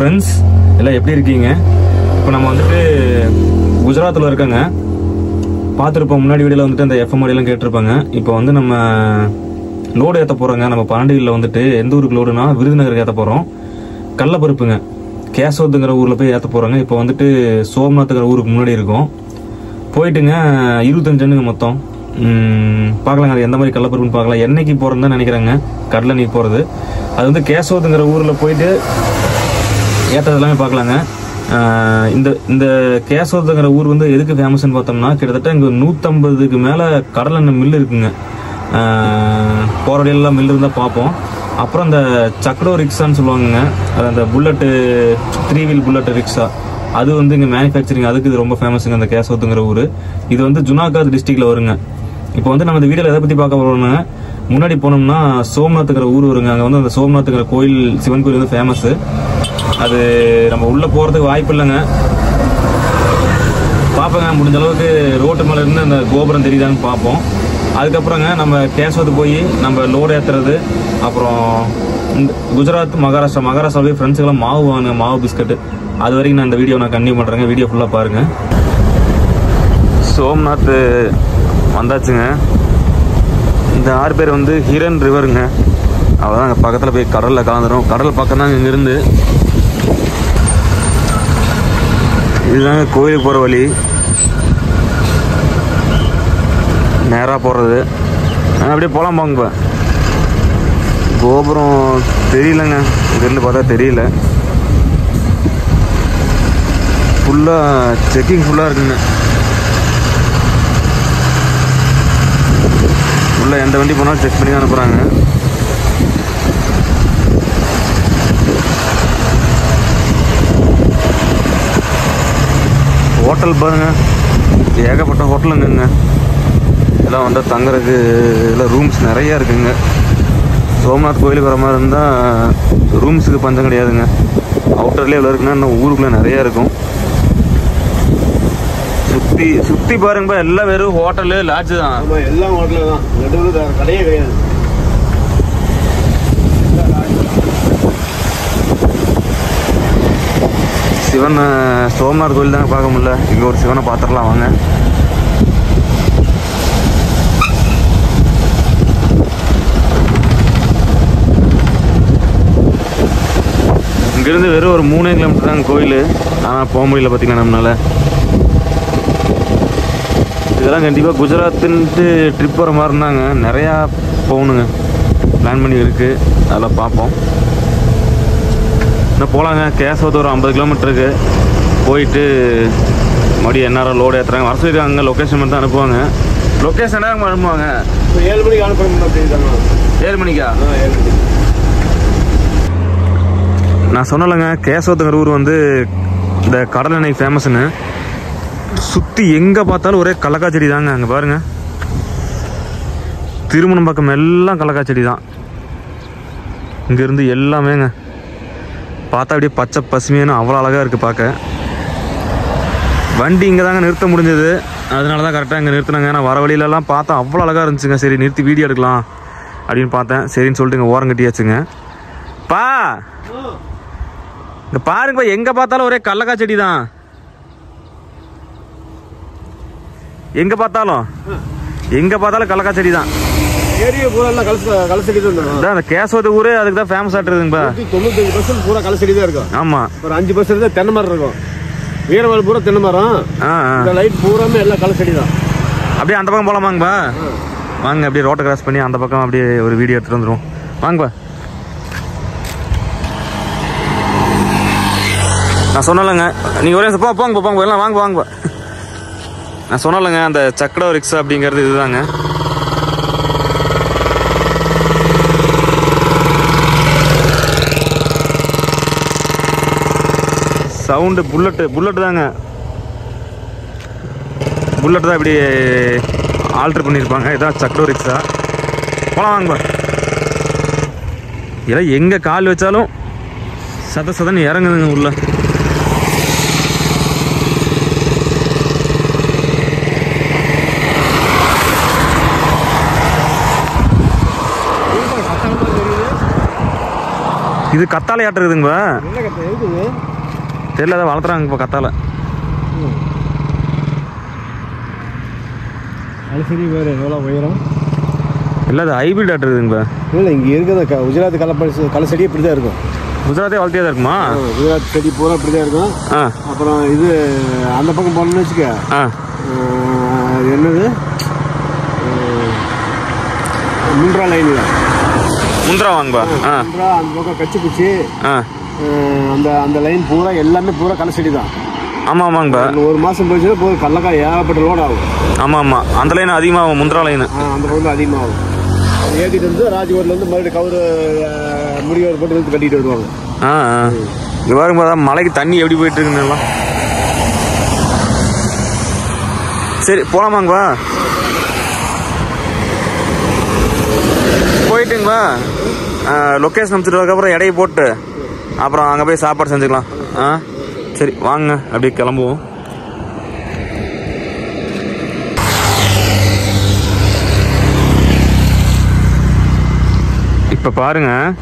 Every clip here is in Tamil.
ஃப்ரெண்ட்ஸ் எல்லாம் எப்படி இருக்கீங்க? இப்போ நம்ம வந்துட்டு குஜராத்தில் இருக்கோங்க. பார்த்துருப்போம் முன்னாடி வீடியோவில் வந்துட்டு அந்த எஃப்எம் கேட்டிருப்பாங்க. இப்போ வந்து நம்ம லோடு ஏற்ற போகிறோங்க நம்ம பாண்டியில் வந்துட்டு எந்த ஊருக்கு லோடுனா விருதுநகருக்கு ஏற்ற போகிறோம் கடலப்பருப்புங்க கேசவத்துங்கிற ஊரில் போய் ஏற்ற போகிறோங்க இப்போ வந்துட்டு சோம்நாத்துங்கிற ஊருக்கு முன்னாடி இருக்கோம். போயிட்டுங்க இருபத்தஞ்சுங்க மொத்தம். பார்க்கலாங்க. அது எந்த மாதிரி கடலப்பருப்புன்னு பார்க்கலாம். என்னைக்கு போகிறதுன்னு தான் நினைக்கிறாங்க. கடலை நீ போகிறது அது வந்து கேசவத்துங்கிற ஊரில் போயிட்டு ஏற்றது எல்லாமே பார்க்கலாங்க இந்த இந்த கேசவத்துங்கிற ஊர் வந்து எதுக்கு ஃபேமஸ்ன்னு பார்த்தோம்னா கிட்டத்தட்ட இங்கே நூற்றம்பதுக்கு மேலே கடலெண்ணெய் மில் இருக்குங்க. போகிற வழியெல்லாம் மில் இருந்தால் பார்ப்போம். அப்புறம் இந்த சக்ரோ ரிக்ஷான்னு சொல்லுவாங்கங்க. அது அந்த bullet three wheel bullet rickshaw. அது வந்து இங்கே மேனுஃபேக்சரிங் அதுக்கு இது ரொம்ப ஃபேமஸுங்க அந்த கேசவத்துங்கிற ஊர். இது வந்து ஜுனாகாத் டிஸ்ட்ரிக்டில் வருங்க. இப்போ வந்து நம்ம இந்த வீடியோவில் எதை பற்றி பார்க்க போகிறோம்னா முன்னாடி போனோம்னா சோம்நாத்துங்கிற ஊர் வருங்க. அங்கே வந்து அந்த சோம்நாத்துங்கிற கோயில் சிவன் கோயில் வந்து ஃபேமஸ்ஸு அது நம்ம உள்ளே போகிறதுக்கு வாய்ப்பு இல்லைங்க. பார்ப்போங்க முடிஞ்ச அளவுக்கு ரோட்டு மேலே இருந்து அந்த கோபுரம் தெரியுதான்னு பார்ப்போம். அதுக்கப்புறங்க நம்ம கேசவத்து போய் நம்ம லோடு ஏற்றுறது அப்புறம் குஜராத் மகாராஷ்டிரா மகாராஷ்டிரா போய் ஃப்ரெண்ட்ஸுக்கெல்லாம் மாவு வாங்க மாவு பிஸ்கட்டு. அது வரைக்கும் நான் இந்த வீடியோ நான் கண்டினியூ பண்ணுறேங்க வீடியோ ஃபுல்லாக பாருங்கள் சோம்நாத் வந்தாச்சுங்க. இந்த ஆறு பேர் வந்து ஹிரன் ரிவருங்க. அவ்வளோதான் அங்கே பக்கத்தில் போய் கடலில் கலந்துரும். கடல் பக்கம் தான் இங்கேருந்து. இதுதாங்க கோயிலுக்கு போகிற வழி. நேராக போகிறது அப்படியே போகலாம் போங்க இப்போ. கோபுரம் தெரியலங்க. இங்கேருந்து பார்த்தா தெரியல. ஃபுல்லாக செக்கிங் ஃபுல்லாக இருக்குங்க. உள்ள எந்த வண்டி போனாலும் செக் பண்ணி தான் அனுப்புகிறாங்க ஹோட்டல் பாருங்க. ஏகப்பட்ட ஹோட்டலுங்கங்க இதெல்லாம் வந்து தங்குறதுக்கு எல்லாம் ரூம்ஸ் நிறையா இருக்குங்க. சோம்நாத் கோயிலுக்கு வர மாதிரி இருந்தால் ரூம்ஸுக்கு பஞ்சம் கிடையாதுங்க. அவுட்டர்லேயே எவ்வளோ இருக்குன்னா இன்னும் ஊருக்குள்ளே நிறையா இருக்கும். சுற்றி சுற்றி பாருங்கப்பா எல்லாம் வெறும் ஹோட்டலு லாட்ஜு தான். எல்லாம் ஹோட்டல் தான். நடுவில் வேற கடையே கிடையாது. சிவன் சோமநாத் கோயில் தாங்க பார்க்க முடியல. இங்கே ஒரு சிவனை பார்த்துடலாம் வாங்க. இங்கேருந்து வெறும் ஒரு மூணே கிலோமீட்டர் தாங்க கோயில். ஆனால் போக முடியல பார்த்தீங்கன்னா நம்மளால? இதெல்லாம் கண்டிப்பாக குஜராத்துன்ட்டு ட்ரிப் போகிற மாதிரி இருந்தாங்க நிறையா போகணுங்க. பிளான் பண்ணி இருக்குது அதெல்லாம் பார்ப்போம். இன்னும் போகலாங்க. கேசவத்து ஒரு ஐம்பது கிலோமீட்டருக்கு போயிட்டு மறுபடியும் என்ஆர்ஆர் லோடு ஏற்றுறாங்க வர சொல்லியிருக்காங்க லொக்கேஷன் மட்டும் தான் அனுப்புவாங்க. லொக்கேஷன் தான் அனுப்புவாங்க. ஏழு மணிக்கு அனுப்பணும் அப்படின்ட்டாங்க ஏழு மணிக்கா? ஏழு மணிக்கு. நான் சொன்னலைங்க கேசவத்துங்கிற ஊர் வந்து இந்த கடல் எண்ணெய் ஃபேமஸ்னு சுற்றி எங்கே பார்த்தாலும் ஒரே கடலக்காய் செடி தாங்க அங்கே பாருங்க. திருமணம் பக்கம் எல்லாம் கடலக்காய் செடி தான். இங்கேருந்து எல்லாமேங்க. பார்த்தா அப்படியே பச்சை பசுமையான அவ்வளோ அழகாக இருக்குது பார்க்க. வண்டி இங்கே தாங்க நிறுத்த முடிஞ்சது. அதனால தான் கரெக்டாக இங்கே நிறுத்தினாங்க. நான் வர வழியிலலாம் பார்த்தா அவ்வளோ அழகாக இருந்துச்சுங்க. சரி நிறுத்தி வீடியோ எடுக்கலாம் அப்படின்னு பார்த்தேன். சரின்னு சொல்லிட்டு இங்கே ஓரம் கட்டியாச்சுங்க. பா! இங்க பாருங்கப்பா எங்க பார்த்தாலும் ஒரே கடலக்காய் செடி தான். எங்க பார்த்தாலும்? எங்க பார்த்தாலும் கடலக்காய் செடி தான். ஏரியா பூரா கலச கலசடி தான் அந்த கேசவத்து ஊரே அதுக்கு தான் ஃபேமஸ் ஆட்டுறதுங்கப்பா தொண்ணூத்தஞ்சு பர்சன்ட் பூரா கலசடி தான் இருக்கும். ஆமா. ஒரு அஞ்சு பர்சன்ட் தான் தென்னை மரம் இருக்கும். வீரவாள் பூரா தென்னை மரம். இந்த லைட் பூராமே எல்லாம் கலசடி தான். அப்படியே அந்த பக்கம் போலாமாங்கப்பா வாங்க அப்படியே ரோட்டை கிராஸ் பண்ணி அந்த பக்கம் அப்படியே ஒரு வீடியோ எடுத்துட்டு வந்துருவோம். வாங்கப்பா நான் சொன்னலைங்க நீங்கள் ஒரே போ போங்க போங்க. எல்லாம் வாங்க வாங்க நான் சொன்னலங்க அந்த சக்கடோ ரிக்ஷா அப்படிங்கிறது இதுதாங்க. சவுண்டு புல்லட்டு புல்லட்டு தாங்க. புல்லட் தான் இப்படி ஆல்ட்ரு பண்ணியிருப்பாங்க. இதான் சக்ரோ ரிக்ஷா போகலாம் வாங்க இதெல்லாம் எங்கே கால் வச்சாலும் சத சதன்னு இறங்குதுங்க உள்ள. இது கத்தாழை ஆட்டம் இருக்குதுங்க என்ன கத்தை இருக்குது தெரியல அதை வளர்த்துறாங்க இப்போ கத்தாழை. அது சரி வேறு எவ்வளோ உயரம்? இல்லை அது ஹைபிரிட் ஆட்டம் இருக்குதுங்க இல்லை இங்கே இருக்கிற க குஜராத் கலப்படி களை செடி இப்படி தான் இருக்கும். குஜராத்தே வளர்த்தியா தான் இருக்குமா? குஜராத் செடி பூரா இப்படி தான் இருக்கும். ஆ. அப்புறம் இது அந்த பக்கம் போனோம்னு வச்சுக்க. என்னது? முன்ட்ரா லைனில் முந்திரா வாங்கப்பா ஆ. முன்ட்ரா அந்த பக்கம் கச்சி பிச்சு ஆ. அந்த அந்த லைன் பூரா எல்லாமே பூரா களை செடி தான் ஆமாம் ஆமாங்கப்பா ஒரு மாதம் போச்சுன்னா போய் கடலக்காய் ஏகப்பட்ட லோட் ஆகும். ஆமாம் ஆமாம் அந்த லைன் அதிகமாகும் முந்திரா லைனு அந்த பக்கம் அதிகமாகும். அது ஏற்றிட்டு வந்து ராஜ்கோட்லேருந்து மறுபடியும் கவுரு முடிவர் போட்டு இழுத்து கட்டிட்டு வருவாங்க. ஆ இங்க பாருங்க பாரு, மலைக்கு தண்ணி எப்படி போயிட்டு இருக்குன்னு சரி போலாமாங்கப்பா? போயிட்டுங்களா லொக்கேஷன் அனுப்பிச்சிட்டு இடையை போட்டு அப்புறம் அங்கே போய் சாப்பாடு செஞ்சுக்கலாம். ஆ சரி வாங்க அப்படியே கிளம்புவோம். இப்போ பாருங்கள்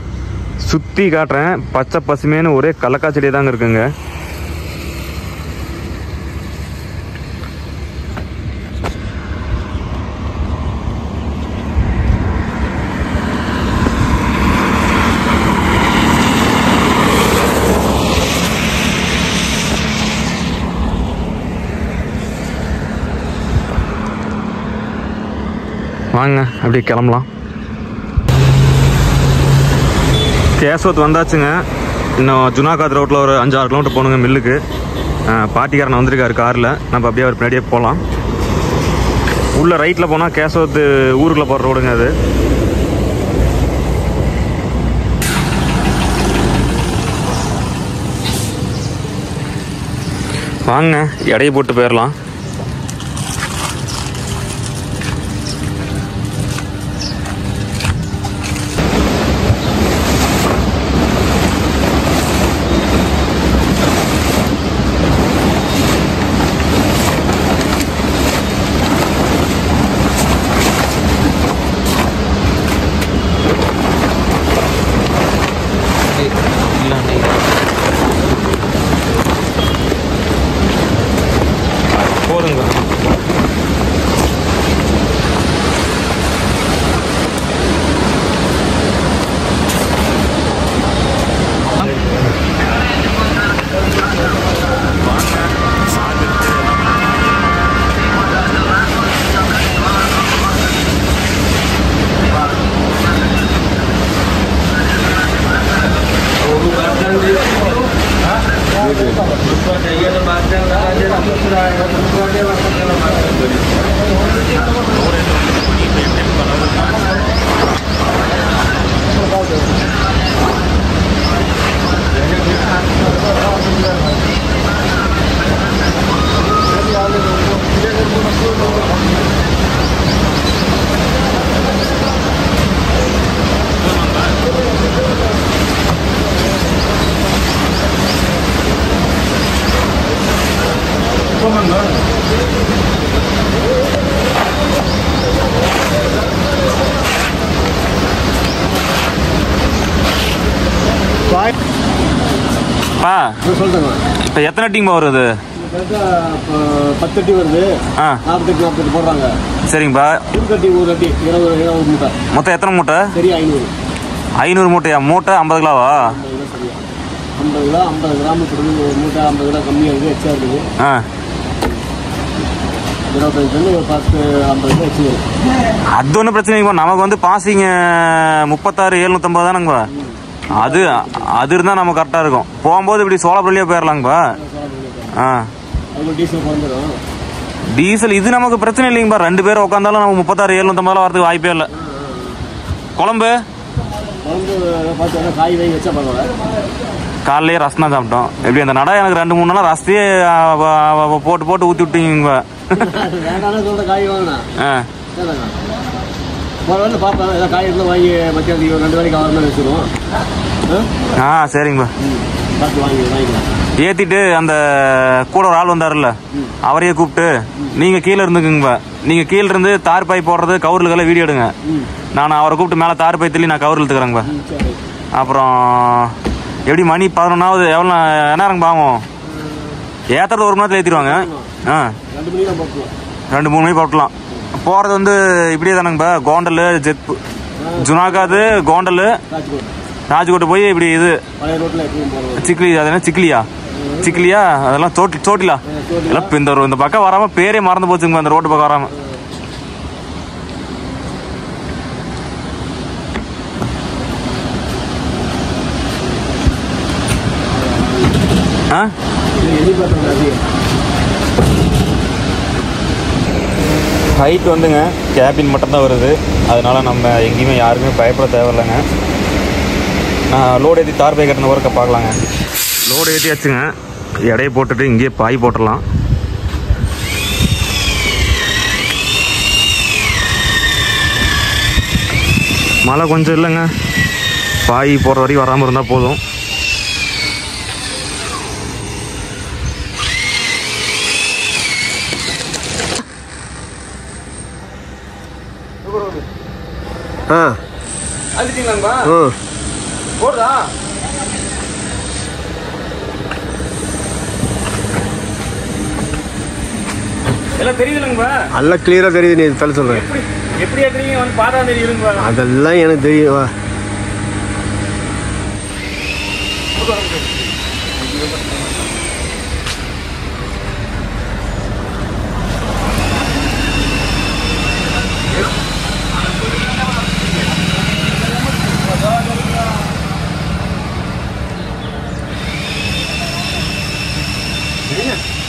சுற்றி காட்டுறேன் பச்சை பசுமையான ஒரே கலக்கா செடி தாங்க இருக்குங்க. வாங்க அப்படியே கிளம்பலாம். கேசவத் வந்தாச்சுங்க. இன்னும் ஜுனாகாத் ரோட்டில் ஒரு அஞ்சாறு கிலோமீட்டர் போகணுங்க மில்லுக்கு. பாட்டிக்காரன் வந்திருக்காரு காரில். நம்ம அப்படியே அவர் பின்னாடியே போகலாம் உள்ளே ரைட்டில் போனால் கேசவத்து ஊருக்குள்ளே போகிற ரோடுங்க அது. வாங்க எடையை போட்டு போயிடலாம் டீம் வருது? பத்து அடி வருது. நாற்பத்தெட்டு நாற்பத்தெட்டு போடுறாங்க. சரிங்கப்பா. இருபது அடி ஒரு அடி இருபது இருபது மூட்டை. மொத்தம் எத்தனை மூட்டை? சரி ஐநூறு. ஐநூறு மூட்டையா? மூட்டை ஐம்பது கிலோவா? ஐம்பது கிலோ ஐம்பது கிலோ ஐம்பது கிராமத்துக்கு ஒரு மூட்டை ஐம்பது கிலோ கம்மியாக இருக்குது எச்சா இருக்குது. ஆ. அது ஒன்றும் பிரச்சனை நமக்கு வந்து பாசிங்க முப்பத்தாறு எழுநூத்தம்பது தானங்கப்பா. அது அது இருந்தால் நம்ம கரெக்டாக இருக்கும். போகும்போது இப்படி சோளப்பள்ளியாக போயிடலாங்கப்பா ஆ. டீசல் இது நமக்கு பிரச்சனை இல்லைங்கப்பா ரெண்டு பேரும் உட்காந்தாலும் நம்ம முப்பத்தாறு எழுநூத்தம்பதுலாம் வரதுக்கு வாய்ப்பே இல்லை. குழம்பு? ரசம் தான் சாப்பிட்டோம். எப்படி அந்த நடை எனக்கு ரெண்டு மூணு நாள் ரசத்தையே போட்டு போட்டு ஊற்றி விட்டீங்க ஆ. சரிங்க போகிற வேலை பார்ப்பேன் ஏதாவது காய் இருந்தால் வாங்கி மத்தியானத்துக்கு ஒரு ரெண்டு வேலைக்கு ஆகிற மாதிரி வச்சுருவோம். ஆ? சரிங்கப்பா. ம் பார்த்து வாங்கி வாங்கிக்கலாம். ஏத்திட்டு அந்த கூட ஒரு ஆள் வந்தாருல்ல அவரையே கூப்பிட்டு நீங்க கீழே இருந்துக்குங்கப்பா. நீங்க கீழ இருந்து தார் பாய் போடுறது கவுருலுக்கெல்லாம் வீடியோ எடுங்க. நான் அவரை கூப்பிட்டு மேலே தார் பாய் தள்ளி நான் கவுரு இழுத்துக்கிறேங்கப்பா. ம் சரி. அப்புறம் எப்படி மணி பதினொன்னாவது எவ்வளோ நேரம் பாவம்? ஏத்துறது ஒரு மணி நேரத்தில் ஏற்றிடுவாங்க ஆ. ரெண்டு மூணு மணி போட்டலாம் போகிறது வந்து இப்படியே தானேங்கப்பா. கோண்டல் ஜெத் ஜுனாகாது கோண்டல் ராஜ்கோட்டை போய் இப்படி இது சிக்லி அது என்ன சிக்லியா சிக்லியா அதெல்லாம் தோட்டி தோட்டிலா? எல்லாம் இந்த இந்த பக்கம் வராம பேரே மறந்து போச்சுங்க அந்த ரோட்டு பக்கம் வராம. ஆ? ஹைட் வந்துங்க கேபின் மட்டும்தான் வருது. அதனால் நம்ம எங்கேயுமே யாருமே பயப்பட தேவையில்லைங்க. நான் லோடு ஏற்றி தார் பை கட்டின ஒர்க்கை பார்க்கலாங்க. லோடு ஏற்றியாச்சுங்க எடையை போட்டுட்டு இங்கேயே பாய் போட்டுடலாம். மழை கொஞ்சம் இல்லைங்க. பாய் போகிற வரைக்கும் வராமல் இருந்தால் போதும். ஆ. அழுத்திங்களாங்கப்பா ம் போடுதா எல்லாம் தெரியுதுலங்கப்பா நல்லா கிளியராக தெரியுது நீ தள்ள சொல்கிறேன் எப்படி எப்படி ஏற்றுறீங்க வந்து பார்த்தா தெரியுதுங்கப்பா அதெல்லாம் எனக்கு தெரியும்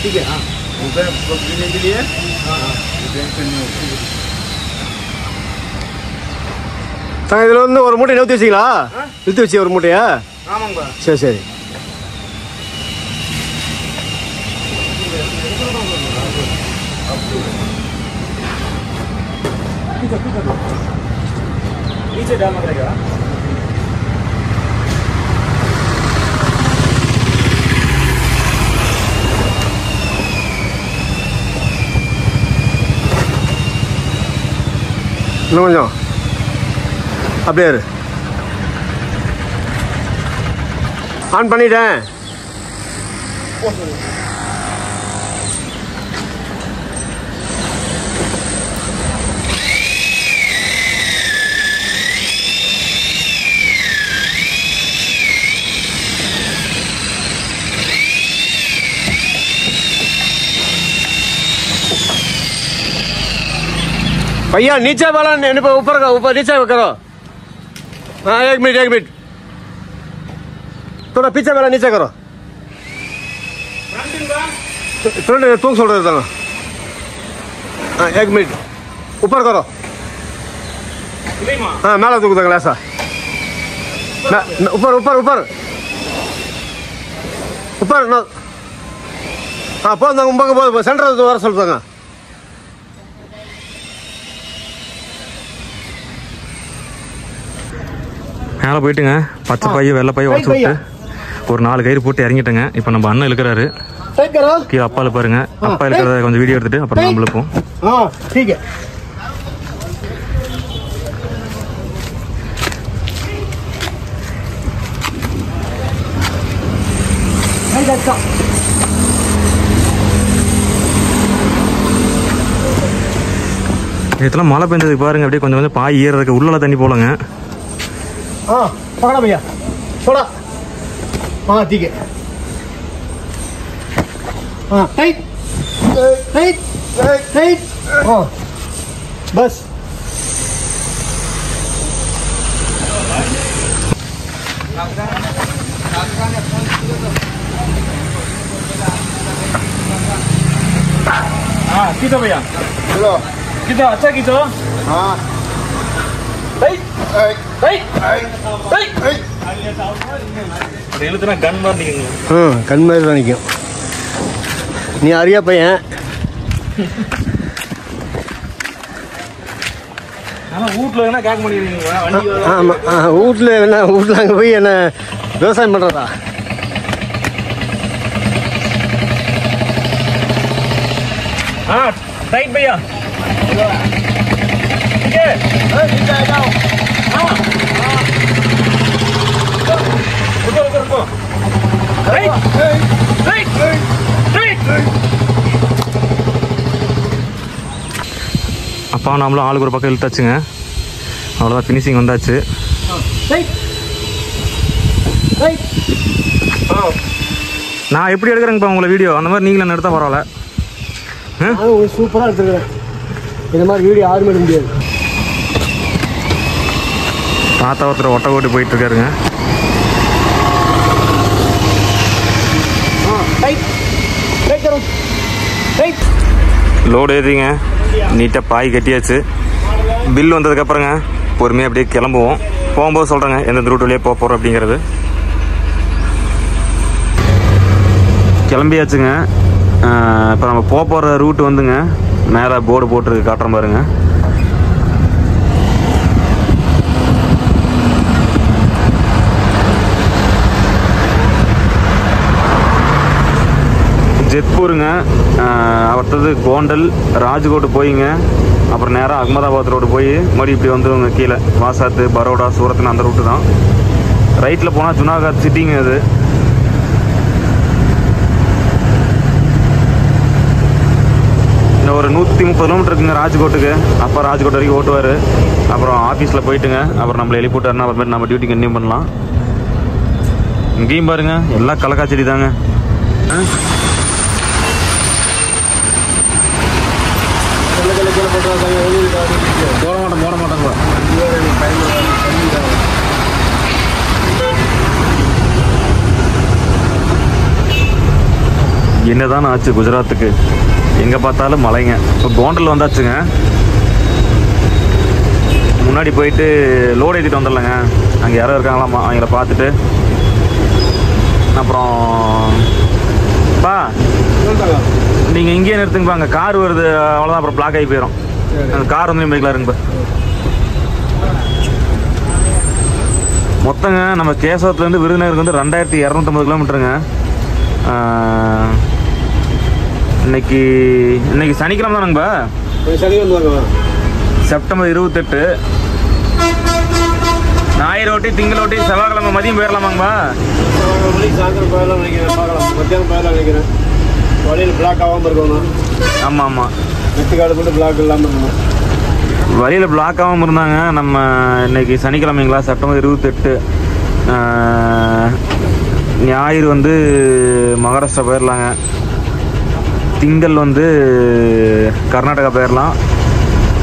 ठीक है हाँ रुपये पकड़ने के लिए हाँ हाँ टेंशन नहीं होती சார் இதில் வந்து ஒரு மூட்டை நிறுத்தி வச்சிங்களா நிறுத்தி வச்சு ஒரு மூட்டையா ஆமாங்கப்பா சரி சரி नीचे डालना पड़ेगा இன்னும் கொஞ்சம் அப்படியே இரு. ஆன் பண்ணிட்டேன். भैया नीचे वाला ने- ने- ऊपर का ऊपर नीचे करो हाँ एक मिनट एक मिनट थोड़ा पीछे वाला नीचे करो फ्रंट तूक சொல்றது தானே हाँ एक मिनट ऊपर करो இல்லைம்மா हाँ மேலே தூக்குதாங்க லேசா மே- மே- ऊपर ऊपर ऊपर ऊपर ना हाँ போந்தாங்க உங்க போ சென்டர் வர சொல்லுதாங்க மேலே போயிட்டுங்க. பச்சை பையன் வெள்ளை பையன் உடச்சு விட்டு ஒரு நாலு கயிறு போட்டு இறங்கிட்டேங்க. இப்போ நம்ம அண்ணன் இருக்கிறாரு கீழே அப்பாவில் பாருங்க அப்பா இருக்கிறத கொஞ்சம் வீடியோ எடுத்துட்டு அப்புறம் நம்மளுக்கும் இதெல்லாம் மழை பெஞ்சதுக்கு பாருங்க அப்படியே கொஞ்சம் கொஞ்சம் பாய் ஈரதுக்கு உள்ளே தண்ணி போலங்க. हाँ पकड़ा भैया थोड़ा हाँ ठीक है हाँ टाइट टाइट टाइट हाँ बस हाँ कितो भैया कितो अच्छा कितो हाँ टाइट கண் கன் மாதிரி நிற்குங்க நிற்கும் நீ அறியா பையன்? ஆமாம் வீட்டில் என்ன வீட்டில் அங்கே போய் என்ன விவசாயம் பண்ணுறதா ஆ பையா. அப்பா நம்மளும் ஆளுக்கு ஒரு பக்கம் இழுத்தாச்சுங்க. அவ்வளோதான் ஃபினிஷிங் வந்தாச்சு. நான் எப்படி எடுக்கிறேங்கப்பா உங்களை வீடியோ அந்த மாதிரி நீங்களும் எடுத்தால் பரவாயில்ல. சூப்பராக எடுத்துருக்கிறேன். இந்த மாதிரி வீடியோ யாருமே எடுக்க முடியாது. தாத்தா ஒருத்தர் ஒட்டை ஓட்டி போயிட்டு லோடு ஏற்றிங்க நீட்டாக பாய் கட்டியாச்சு. பில் வந்ததுக்கப்புறங்க பொறுமையாக அப்படியே கிளம்புவோம். போகும்போது சொல்கிறேங்க எந்தெந்த ரூட் வழியாக போக போகிறோம் அப்படிங்கிறது. கிளம்பியாச்சுங்க. இப்போ நம்ம போக போகிற ரூட் வந்துங்க. நேராக போர்டு போட்டுருக்கு காட்டுற பாருங்க. ஜெத்பூருங்க. அடுத்தது கோண்டல் ராஜ்கோட் போயிங்க. அப்புறம் நேராக அகமதாபாத் ரோடு போய் மறுபடியும் இப்படி வந்துடுவோங்க கீழே. வாசாத்து பரோடா சூரத்னு அந்த ரூட்டு தான். ரைட்டில் போனால் ஜுனாகாத் சிட்டிங்க அது. ஒரு நூற்றி முப்பது கிலோமீட்டர் இருக்குங்க ராஜ்கோட்டுக்கு. அப்போ ராஜ்கோட் வரைக்கும் ஓட்டுவார். அப்புறம் ஆஃபீஸில் போயிட்டுங்க. அப்புறம் நம்மளை எழுப்பிவிட்டாருன்னா அப்புறமேட்டு நம்ம டியூட்டி கண்டினியூ பண்ணலாம். இங்கேயும் பாருங்க. எல்லாம் கலக்காச்செடி தாங்க ஆ போட மாட்டேன் போட என்னதான் ஆச்சு குஜராத்துக்கு? எங்க பார்த்தாலும் மலைங்க. இப்போ கோண்டல் வந்தாச்சுங்க. முன்னாடி போயிட்டு லோடு ஏற்றிட்டு வந்துடலங்க. அங்கே யாரோ இருக்காங்களாமா? அவங்கள பார்த்துட்டு. அப்புறம் பா. நீங்கள் இங்கேயே நிறுத்துங்கப்பா. அங்கே கார் வருது. அவ்வளோதான் அப்புறம் பிளாக் ஆகி போயிடும் அந்த கார் வந்து மேய்க்கலாம் இருங்கப்பா மொத்தங்க நம்ம கேசவத்துலேருந்து விருதுநகருக்கு வந்து ரெண்டாயிரத்தி இரநூத்தம்பது கிலோமீட்டருங்க இன்னைக்கு இன்னைக்கு சனிக்கிழமை தானங்கப்பா செப்டம்பர் இருபத்தெட்டு ஞாயிறு ஓட்டி திங்கள் ஓட்டி செவ்வாய்க்கிழமை மதியம் போயிடலாமாங்கப்பா சாயந்தரம் போயிடலாம் நினைக்கிறேன் மத்தியானம் போயிடலாம் நினைக்கிறேன் வழியில் பிளாக் ஆகாமல் இருக்கணும் ஆமாம் ஆமாம் நெட்டுக்காடு மட்டும் பிளாக் இல்லாமல் இருந்தோம். வழியில் பிளாக் ஆகாமல் இருந்தாங்க. நம்ம இன்னைக்கு சனிக்கிழமைங்களா? செப்டம்பர் இருபத்தெட்டு ஞாயிறு வந்து மகாராஷ்டிரா போயிடலாங்க திங்கள் வந்து கர்நாடகா போயிடலாம்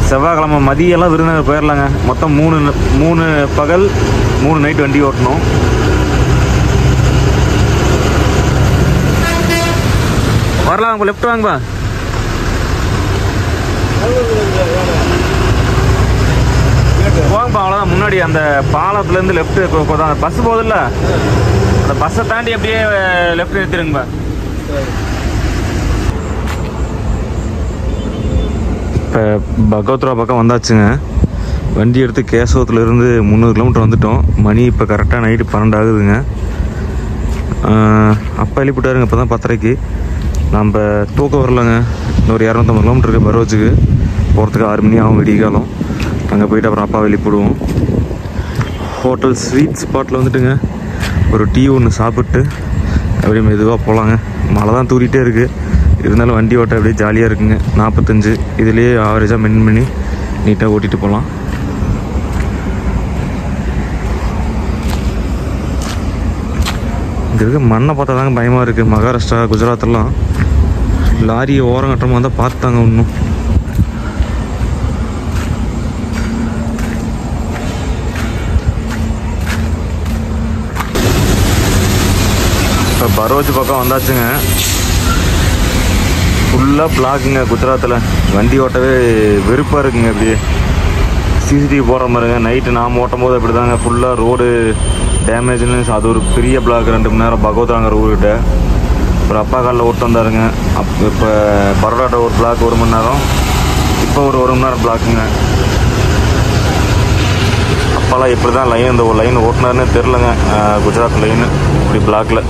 செவ்வாய்க்கிழமை மதியெல்லாம் விருதுநகர் போயிடலாங்க மொத்தம் மூணு மூணு பகல் மூணு நைட் வண்டி ஓட்டணும். வரலாம் உங்கள் லெஃப்ட் வாங்கப்பா. போங்கப்பா அவ்வளோதான் முன்னாடி அந்த பாலத்துலேருந்து லெஃப்ட் இப்போ அந்த பஸ் போதில்ல அந்த பஸ்ஸை தாண்டி அப்படியே லெஃப்ட் நிறுத்திடுங்கப்பா. இப்போ பகவத்ரா பக்கம் வந்தாச்சுங்க. வண்டி எடுத்து கேசவத்துலேருந்து முந்நூறு கிலோமீட்டர் வந்துட்டோம். மணி இப்போ கரெக்டாக நைட்டு பன்னெண்டு ஆகுதுங்க. அப்பா எழுப்பிட்டாருங்க இப்போ தான் பத்தரைக்கு. நம்ம தூக்கம் வரலங்க. இன்னொரு இரநூத்தம்பது கிலோமீட்டருக்கு இருக்குது பரோஜுக்கு. போகிறதுக்கு ஆறு மணி ஆகும் விடிகாலம் அங்கே போயிட்டு அப்புறம் அப்பா வெளிப்படுவோம். ஹோட்டல் ஸ்வீட் ஸ்பாட்டில் வந்துட்டுங்க. ஒரு டீ ஒன்று சாப்பிட்டு அப்படியே மெதுவாக போகலாங்க மழை தான் தூரிகிட்டே இருக்குது இருந்தாலும் வண்டி ஓட்ட அப்படியே ஜாலியாக இருக்குங்க. நாற்பத்தஞ்சு இதுலேயே ஆவரேஜாக மென் பண்ணி நீட்டாக ஓட்டிகிட்டு போகலாம் இங்கே இருக்க மண்ணை பார்த்தா தாங்க பயமாக இருக்குது மகாராஷ்டிரா குஜராத்தெல்லாம் லாரியை ஓரம் கட்டமாக இருந்தால் பார்த்தாங்க இன்னும். இப்போ பரோஜ் பக்கம் வந்தாச்சுங்க. ஃபுல்லாக பிளாக்குங்க குஜராத்தில் வண்டி ஓட்டவே வெறுப்பாக இருக்குங்க அப்படியே. சிசிடிவி போடுற மாதிரிங்க. நைட்டு நாம் ஓட்டும் போது அப்படி தாங்க ஃபுல்லாக ரோடு டேமேஜ்னு அது ஒரு பெரிய பிளாக் ரெண்டு மணி நேரம் பகவத்ராங்கிற ஊர்கிட்ட. அப்புறம் அப்பா காலில் ஓட்டு வந்தாருங்க. அப் இப்போ பரோடாட்ட ஒரு பிளாக் ஒரு மணி நேரம். இப்போ ஒரு ஒரு மணி நேரம் பிளாக்குங்க அப்போல்லாம் இப்படி தான் லைன் இந்த ஒரு லைன் ஓட்டினாருன்னு தெரிலங்க குஜராத் லைனு இப்படி பிளாக்கில்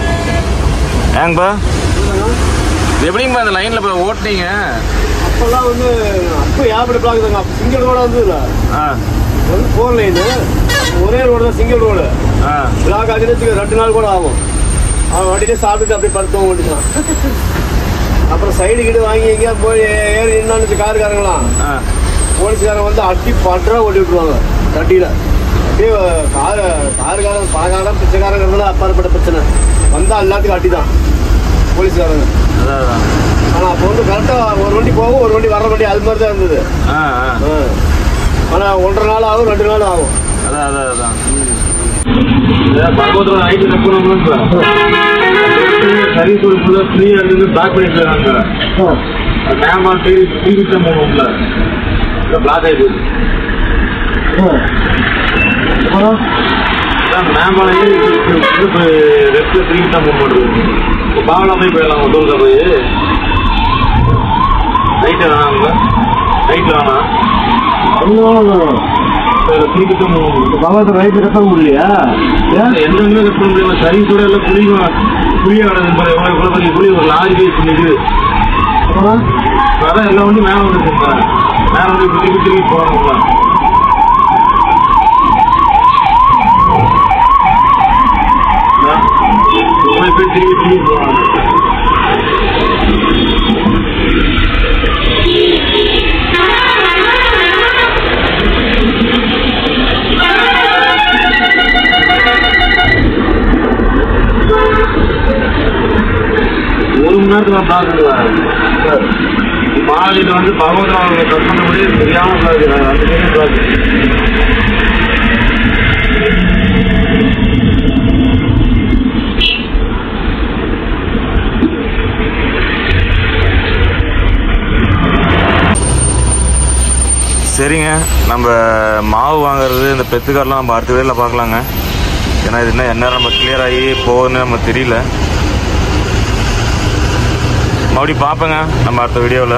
ஏங்கப்பா எப்படிங்கப்பா இந்த லைனில் இப்போ ஓட்டினீங்க? அப்போல்லாம் வந்து அப்போ யாபடி பிளாக் தாங்க அப்போ சிங்கிள் ரோடாக இருந்ததுல ஆ. வந்து ஃபோர் லைனு ஒரே ரோடு தான் சிங்கிள் ரோடு ஆ. பிளாக் ஆகிறதுக்கு ரெண்டு நாள் கூட ஆகும். அவன் வண்டியிலே சாப்பிட்டுட்டு அப்படியே படுத்தவங்க ஓட்டிக்கலாம் அப்புறம் சைடு கிட்ட வாங்கி எங்கேயா போய் ஏறி நின்னான்னு காருக்காரங்களாம். ஆ. போலீஸ்காரங்க வந்து அட்டி பட்டா ஓட்டி விட்டுருவாங்க தட்டியில. அப்படியே காரு காருக்காரன் பணக்காரன் பிச்சைக்காரங்கிறதுல அப்பாற்பட்ட பிரச்சனை. வந்தா எல்லாத்துக்கும் அட்டி தான் போலீஸ்காரங்க அதான் அதான். ஆனா அப்போ வந்து கரெக்டா ஒரு வண்டி போகும் ஒரு வண்டி வர வண்டி அது மாதிரி தான் இருந்தது. ஆ ஆ. ஆ. ஆனா ஒன்றரை நாள் ஆகும் ரெண்டு நாள் ஆகும். அதான் அதான் அதான். பகவதோட நைட்டு தப்புனோம்னா சர்வீஸ் ஒரு ஃபுல்லாக ஃப்ரீயாக இருந்து பேக் பண்ணி வச்சிருக்காங்க மேமா சரி டிவிட்டம் போகணும்ல. பிளாக் ஆகி மேமால ரெஸ்ட்ல டிவிட்டம் போக மாட்டேங்குது இப்போ பாவலாம் போய் போயிடலாம் போய். நைட்டு வேணாம்ல நைட்டில் வேணாம். ரைட்டு கட்ட முடியலையா எந்தமே கட் பண்ண முடியாது. சர்வீஸோட எல்லாம் புளியும் புளிய கிடந்து பாரு எவ்வளோ எவ்வளோ பெரிய புளி ஒரு லாரி பேசி நிற்குது அதான் எல்லா வண்டியும் மேலே வந்து சார் மேலே வந்து போகிறாங்க திரும்பி திரும்பி போவாங்க ஒரு மணி நேரத்துல பார்க்குறேன் மாலையில் வந்து பகவத்ராவை கட் பண்ணபடி தெரியாம பார்க்குறேன் சரிங்க. நம்ம மாவு வாங்குறது இந்த பெத்துக்காரெலாம் நம்ம அடுத்த வீடியோவில் பார்க்கலாங்க. ஏன்னா இது என்ன என்ன நம்ம கிளியர் ஆகி போகுதுன்னு நம்ம தெரியல. மறுபடியும் பார்ப்பேங்க நம்ம அடுத்த வீடியோவில்